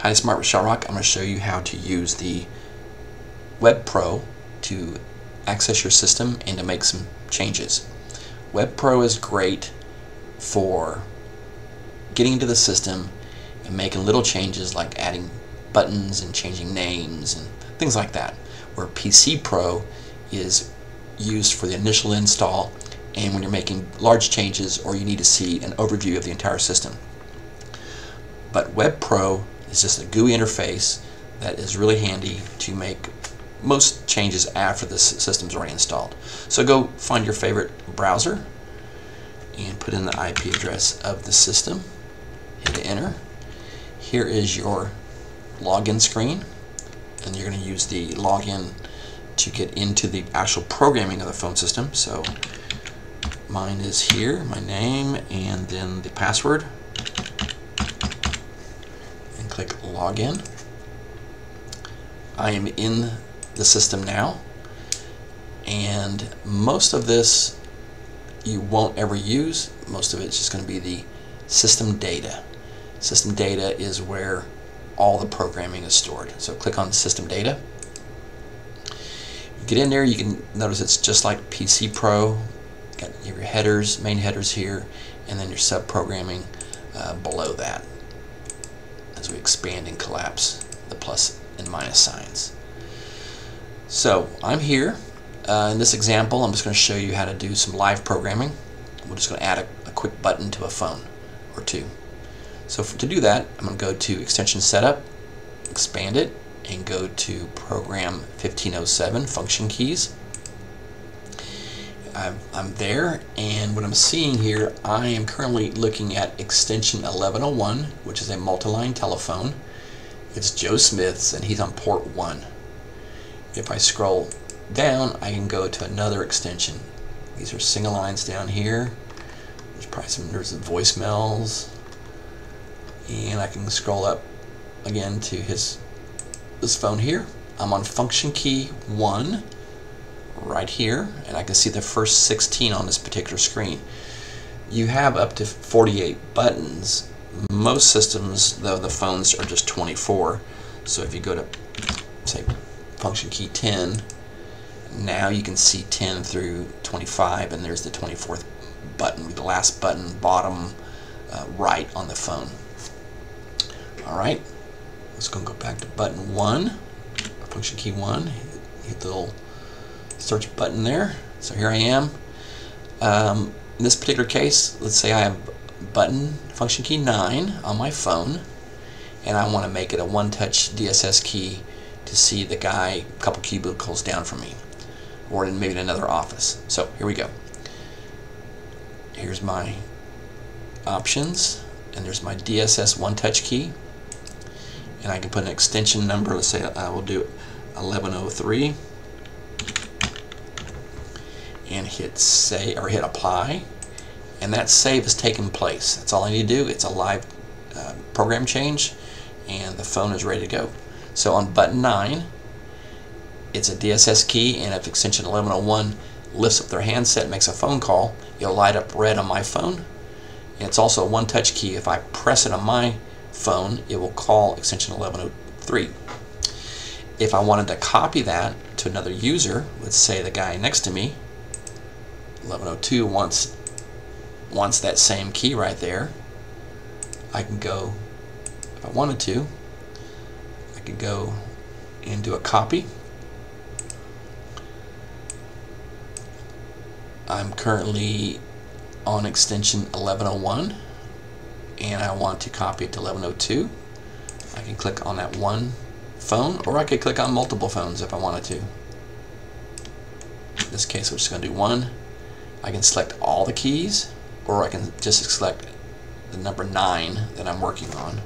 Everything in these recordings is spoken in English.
Hi, Smart with ShotrOK. I'm going to show you how to use the Web Pro to access your system and to make some changes. Web Pro is great for getting into the system and making little changes like adding buttons and changing names and things like that. Where PC Pro is used for the initial install and when you're making large changes or you need to see an overview of the entire system. But Web Pro is just a GUI interface that is really handy to make most changes after the system's already installed. So go find your favorite browser and put in the IP address of the system. Hit enter. Here is your login screen and you're going to use the login to get into the actual programming of the phone system. So mine is here, my name, and then the password. Click login. I am in the system now and most of this you won't ever use. Most of it's just going to be the system data. System data is where all the programming is stored. So click on system data. Get in there, you can notice it's just like PC Pro. Got your headers, main headers here, and then your sub-programming uh, below that as we expand and collapse the plus and minus signs. So I'm here. Uh, in this example, I'm just going to show you how to do some live programming. We're just going to add a, a quick button to a phone or two. So for, to do that, I'm going to go to Extension Setup, expand it, and go to Program 1507 Function Keys. I'm, I'm there, and what I'm seeing here, I am currently looking at Extension 1101, which is a multi-line telephone. It's Joe Smith's, and he's on port 1. If I scroll down, I can go to another extension. These are single lines down here. There's probably some there's the voicemails. And I can scroll up again to his this phone here. I'm on function key 1 right here and I can see the first 16 on this particular screen. You have up to 48 buttons. Most systems though the phones are just 24 so if you go to say function key 10 now you can see 10 through 25 and there's the 24th button the last button bottom uh, right on the phone alright let's go go back to button 1 function key 1 hit the little search button there so here I am um, in this particular case let's say I have button function key 9 on my phone and I want to make it a one-touch DSS key to see the guy a couple cubicles down from me or in maybe in another office. So here we go. Here's my options and there's my DSS one-touch key and I can put an extension number. Let's say I will do 1103 and hit save or hit apply and that save has taken place. That's all I need to do. It's a live uh, program change and the phone is ready to go. So on button 9, it's a DSS key, and if extension 1101 lifts up their handset makes a phone call, it'll light up red on my phone. And it's also a one-touch key. If I press it on my phone, it will call extension 1103. If I wanted to copy that to another user, let's say the guy next to me, 1102 wants wants that same key right there, I can go, if I wanted to, I could go and do a copy. I'm currently on extension 1101 and I want to copy it to 1102. I can click on that one phone or I could click on multiple phones if I wanted to. In this case we're just going to do one. I can select all the keys or I can just select the number 9 that I'm working on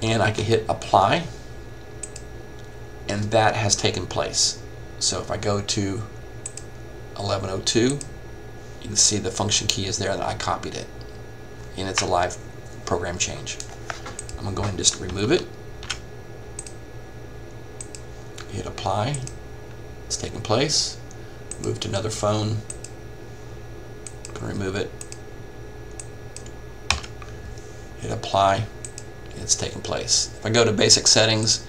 and I can hit apply and that has taken place. So if I go to 1102 you can see the function key is there that I copied it and it's a live program change. I'm going to go ahead and just remove it. Hit apply. It's taken place. Move to another phone. Can Remove it. Hit apply it's taking place. If I go to basic settings,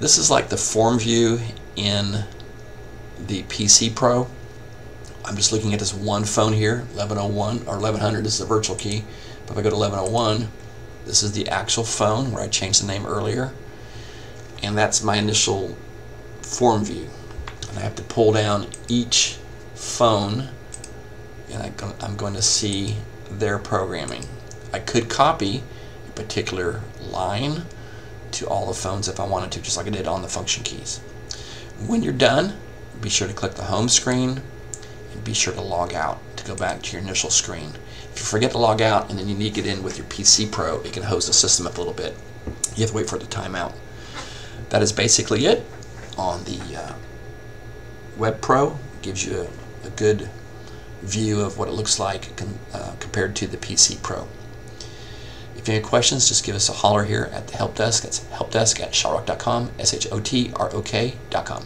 this is like the form view in the PC Pro. I'm just looking at this one phone here, 1101 or 1100 this is the virtual key. But if I go to 1101, this is the actual phone where I changed the name earlier. And that's my initial form view. And I have to pull down each phone and I'm going to see their programming. I could copy a particular line to all the phones if I wanted to, just like I did on the function keys. When you're done, be sure to click the home screen and be sure to log out to go back to your initial screen. If you forget to log out and then you need to get in with your PC Pro, it can hose the system up a little bit. You have to wait for it to time out. That is basically it on the uh, Web Pro. Gives you a, a, good view of what it looks like uh, compared to the PC Pro. If you have any questions, just give us a holler here at the help desk. That's helpdesk at shotrok.com, S-H-O-T-R-O-K.com.